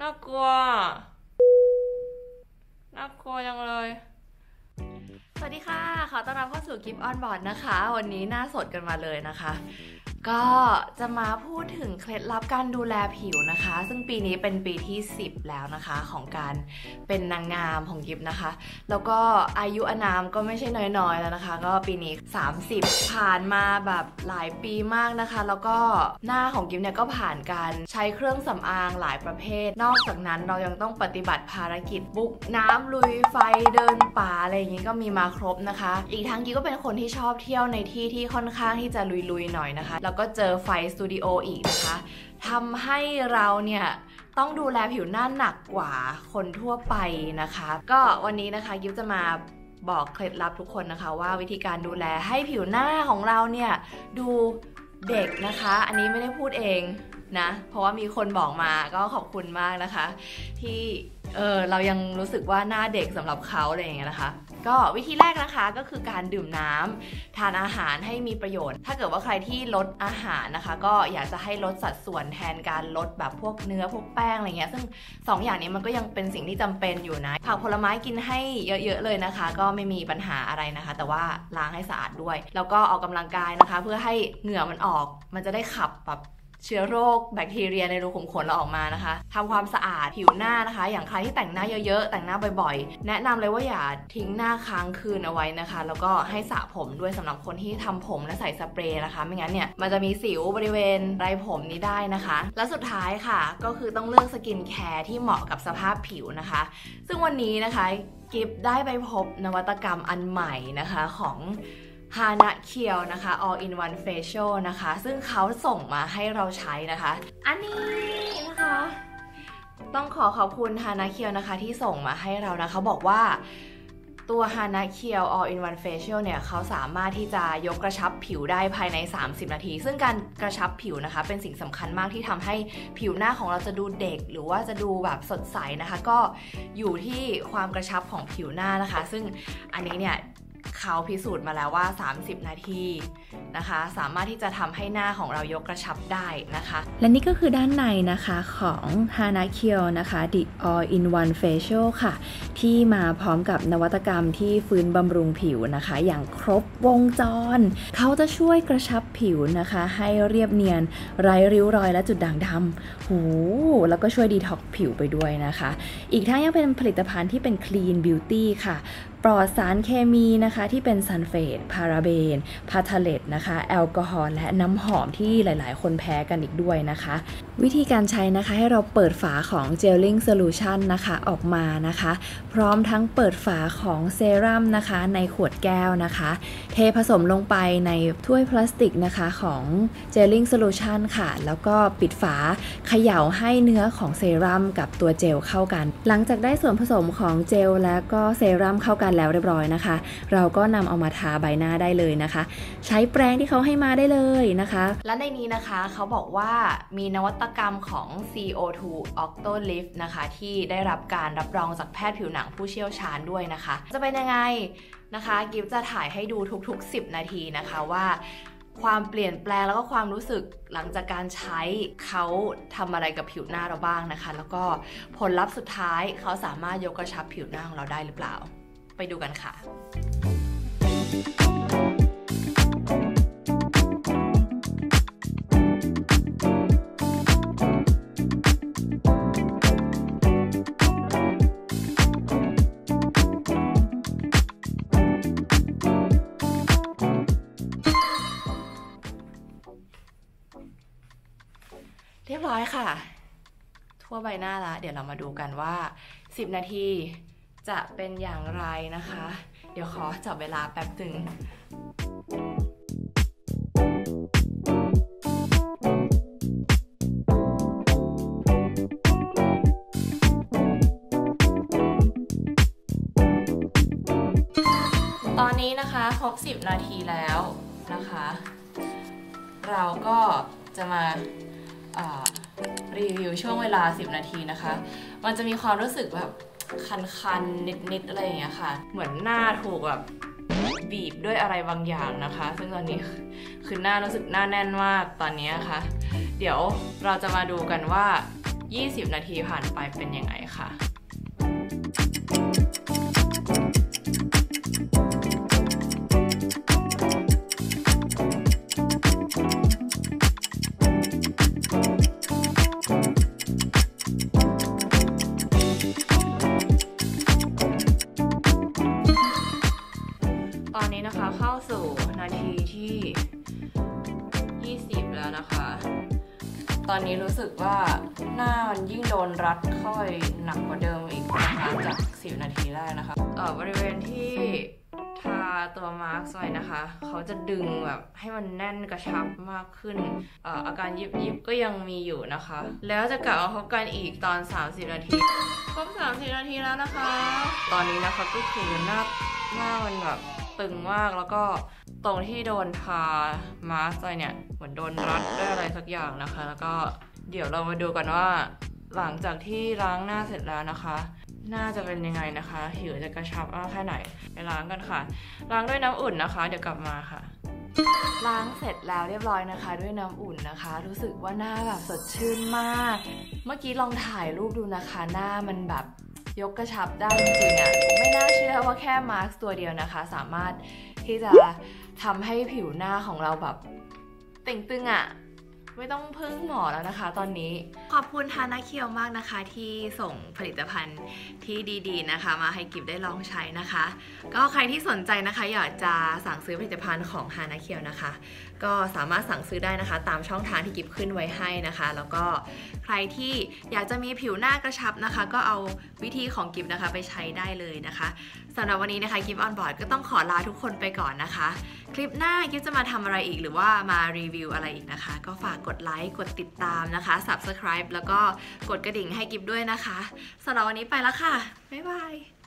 น่ากลัว น่ากลัวยังเลย สวัสดีค่ะ ขอต้อนรับเข้าสู่กิฟต์ออนบอร์ดนะคะ วันนี้หน้าสดกันมาเลยนะคะ ก็จะมาพูดถึงเคล็ดลับการดูแลผิวนะคะ ซึ่งปีนี้เป็นปีที่ 10 แล้วนะคะของการเป็นนางงามของกิฟนะคะ แล้วก็อายุอานามก็ไม่ใช่น้อยๆแล้วนะคะ ก็ปีนี้ 30 ผ่านมาแบบหลายปีมากนะคะ แล้วก็หน้าของกิฟเนี่ยก็ผ่านการใช้เครื่องสำอางหลายประเภท นอกจากนั้นเรายังต้องปฏิบัติภารกิจบุกน้ำลุยไฟเดินป่าอะไรอย่างนี้ก็มีมาครบนะคะ อีกทั้งกิฟก็เป็นคนที่ชอบเที่ยวในที่ที่ค่อนข้างที่จะลุยๆหน่อยนะคะแล้วก็เจอไฟสตูดิโออีกนะคะทำให้เราเนี่ยต้องดูแลผิวหน้าหนักกว่าคนทั่วไปนะคะ ก็วันนี้นะคะยิบจะมาบอกเคล็ดลับทุกคนนะคะว่าวิธีการดูแลให้ผิวหน้าของเราเนี่ยดูเด็กนะคะ อันนี้ไม่ได้พูดเองนะ เพราะว่ามีคนบอกมาก็ขอบคุณมากนะคะ ที่เออเรายังรู้สึกว่าหน้าเด็กสำหรับเขาอะไรอย่างเงี้ยนะคะ ก็วิธีแรกนะคะก็คือการดื่มน้ำทานอาหารให้มีประโยชน์ ถ้าเกิดว่าใครที่ลดอาหารนะคะ ก็อยากจะให้ลดสัดส่วนแทนการลดแบบพวกเนื้อพวกแป้งอะไรเงี้ยซึ่ง2ออย่างนี้มันก็ยังเป็นสิ่งที่จำเป็นอยู่นะผักผลไม้กินให้เยอะๆเลยนะคะ ก็ไม่มีปัญหาอะไรนะคะ แต่ว่าล้างให้สะอาดด้วย แล้วก็ออกกำลังกายนะคะ เพื่อให้เหงื่อมันออกมันจะได้ขับแบบ เชื้อโรคแบคทีเรียในรูขุมขนเราออกมานะคะทำความสะอาดผิวหน้านะคะ อย่างใครที่แต่งหน้าเยอะๆ แต่งหน้าบ่อยๆ แนะนำเลยว่าอย่าทิ้งหน้าค้างคืนเอาไว้นะคะ แล้วก็ให้สระผมด้วยสำหรับคนที่ทำผมและใส่สเปรย์นะคะ ไม่งั้นเนี่ยมันจะมีสิวบริเวณไรผมนี้ได้นะคะ และสุดท้ายค่ะ ก็คือต้องเลือกสกินแคร์ที่เหมาะกับสภาพผิวนะคะ ซึ่งวันนี้นะคะกิฟได้ไปพบนวัตกรรมอันใหม่นะคะของ ฮานะเคียวนะคะ all in one facial นะคะ ซึ่งเขาส่งมาให้เราใช้นะคะ อันนี้นะคะ ต้องขอขอบคุณฮานะเคียวนะคะที่ส่งมาให้เรานะคะ บอกว่าตัวฮานะเคียว all in one facial เนี่ยเขาสามารถที่จะยกกระชับผิวได้ภายใน 30 นาที ซึ่งการกระชับผิวนะคะ เป็นสิ่งสำคัญมากที่ทำให้ผิวหน้าของเราจะดูเด็ก หรือว่าจะดูแบบสดใสนะคะ ก็อยู่ที่ความกระชับของผิวหน้านะคะ ซึ่งอันนี้เนี่ย เขาพิสูจน์มาแล้วว่า 30 นาทีนะคะ สามารถที่จะทำให้หน้าของเรายกกระชับได้นะคะ และนี่ก็คือด้านในนะคะของ Hana k i o นะคะ The All in One Facial ค่ะ ที่มาพร้อมกับนวัตกรรมที่ฟื้นบำรุงผิวนะคะ อย่างครบวงจร เขาจะช่วยกระชับผิวนะคะ ให้เรียบเนียน ไร้ริ้วรอยและจุดด่างดำหูแล้วก็ช่วยดีท็อกผิวไปด้วยนะคะ อีกทั้งยังเป็นผลิตภัณฑ์ที่เป็น Clean Beauty ค่ะปลอดสารเคมีนะคะที่เป็นซัลเฟต พาราเบน phthalate นะคะ แอลกอฮอล์และน้ำหอมที่หลายๆ คนแพ้กันอีกด้วยนะคะ วิธีการใช้นะคะให้เราเปิดฝาของ Gelling Solution นะคะออกมานะคะ พร้อมทั้งเปิดฝาของเซรั่มนะคะในขวดแก้วนะคะ เทผสมลงไปในถ้วยพลาสติกนะคะของ Gelling Solution ค่ะ แล้วก็ปิดฝาเขย่าให้เนื้อของเซรั่มกับตัวเจลเข้ากัน หลังจากได้ส่วนผสมของเจลและก็เซรั่มเข้ากันแล้วเรียบร้อยนะคะ เราก็นำเอามาทาใบหน้าได้เลยนะคะ ใช้แปรงที่เขาให้มาได้เลยนะคะ และในนี้นะคะเขาบอกว่ามีนวัตกรรมของ CO2 Octolift นะคะ ที่ได้รับการรับรองจากแพทย์ผิวหนังผู้เชี่ยวชาญด้วยนะคะ จะเป็นยังไงนะคะกิฟจะถ่ายให้ดูทุกๆ 10 นาทีนะคะว่าความเปลี่ยนแปลงแล้วก็ความรู้สึกหลังจากการใช้เขาทำอะไรกับผิวหน้าเราบ้างนะคะ แล้วก็ผลลัพธ์สุดท้ายเขาสามารถยกกระชับผิวหน้าของเราได้หรือเปล่า ไปดูกันค่ะเรียบร้อยค่ะ ทั่วใบหน้าละ เดี๋ยวเรามาดูกันว่า 10 นาที จะเป็นอย่างไรนะคะ เดี๋ยวขอจับเวลาแป๊บหนึ่งตอนนี้นะคะครบ 10 นาทีแล้วนะคะ เราก็จะมาารีวิวช่วงเวลา 10 นาทีนะคะ มันจะมีความรู้สึกแบบ คันๆ นิดๆ อะไรอย่างเงี้ยค่ะ เหมือนหน้าถูกแบบบีบด้วยอะไรบางอย่างนะคะ ซึ่งตอนนี้คือหน้ารู้สึกหน้าแน่นมากตอนนี้ค่ะเดี๋ยวเราจะมาดูกันว่า 20 นาทีผ่านไปเป็นยังไงค่ะาสู่นาทีที่ 20 แล้วนะคะ ตอนนี้รู้สึกว่าหน้ามันยิ่งโดนรัดเข้าไปหนักกว่าเดิมอีกนะคะจาก 10 นาทีแรกนะคะเอ่อบริเวณที่ทาตัวมาร์กไว้นะคะ เขาจะดึงแบบให้มันแน่นกระชับมากขึ้นเอ่ออาการยิบยิบก็ยังมีอยู่นะคะ แล้วจะกลับมาพบกันอีกตอน 30 นาที ครบ 30 นาทีแล้วนะคะ ตอนนี้นะคะก็คือหน้าหน้ามันแบบ ตึงมากแล้วก็ตรงที่โดนทามาสก์ไปเนี่ยเหมือนโดนรัดด้วยอะไรสักอย่างนะคะ แล้วก็เดี๋ยวเรามาดูกันว่า หลังจากที่ล้างหน้าเสร็จแล้วนะคะหน้าจะเป็นยังไงนะคะ ผิวจะกระชับมากแค่ไหนไปล้างกันค่ะ ล้างด้วยน้ำอุ่นนะคะ เดี๋ยวกลับมาค่ะ ล้างเสร็จแล้วเรียบร้อยนะคะ ด้วยน้ำอุ่นนะคะ รู้สึกว่าหน้าแบบสดชื่นมาก เมื่อกี้ลองถ่ายรูปดูนะคะ หน้ามันแบบ ยกกระชับได้จริงๆอะ่ะไม่น่าเชื่อว่าแค่มาร์กตัวเดียวนะคะ สามารถที่จะทำให้ผิวหน้าของเราแบบต่งตึงอะ่ะไม่ต้องพึ่งหมอแล้วนะคะ ตอนนี้ขอบคุณฮานาเคียวมากนะคะ ที่ส่งผลิตภัณฑ์ที่ดีๆนะคะ มาให้กิฟได้ลองใช้นะคะ ก็ใครที่สนใจนะคะ อยากจะสั่งซื้อผลิตภัณฑ์ของฮานาเคียวนะคะ ก็สามารถสั่งซื้อได้นะคะ ตามช่องทางที่กิฟขึ้นไว้ให้นะคะ แล้วก็ใครที่อยากจะมีผิวหน้ากระชับนะคะ ก็เอาวิธีของกิฟนะคะไปใช้ได้เลยนะคะสำหรับวันนี้นะคะกิฟออนบอร์ดก็ต้องขอลาทุกคนไปก่อนนะคะ คลิปหน้ากิฟจะมาทำอะไรอีกหรือว่ามารีวิวอะไรอีกนะคะ ก็ฝากกดไลค์กดติดตามนะคะ subscribe แล้วก็กดกระดิ่งให้กิฟด้วยนะคะสำหรับวันนี้ไปแล้วค่ะบ๊ายบาย